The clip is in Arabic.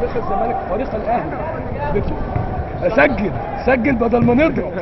تاريخ الزمالك فريق الأهلي. سجل سجل بدل ما نضرب